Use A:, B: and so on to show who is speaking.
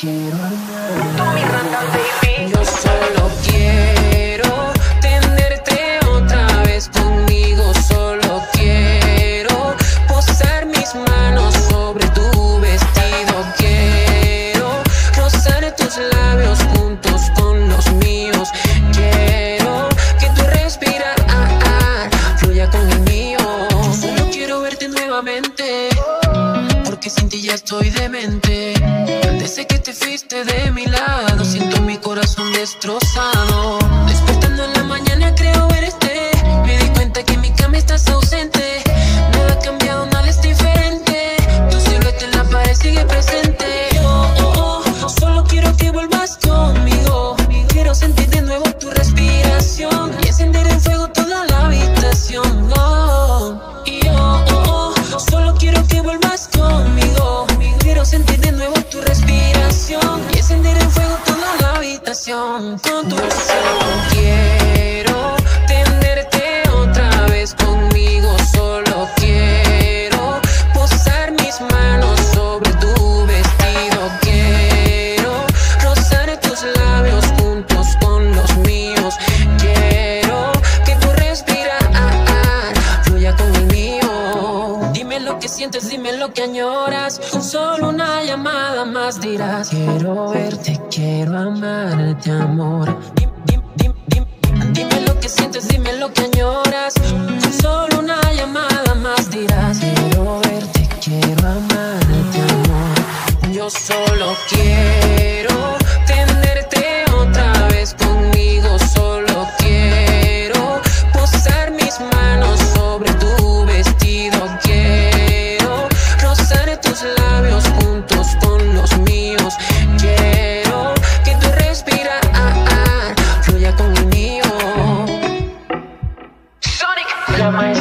A: Yo solo quiero tenerte otra vez conmigo. Solo quiero posar mis manos sobre tu vestido. Quiero rozar tus labios Porque sin ti ya estoy demente. Desde que te fuiste de mi lado, siento mi corazón destrozado. La habitación. Con tu solo sientes, dime lo que añoras. Solo una llamada más dirás: Quiero verte, quiero amarte, amor. Dim- dim- dim- dim- Dime lo que sientes, dime lo que añoras. Solo una llamada más dirás: Quiero verte, quiero amarte, amor. Yo solo quiero my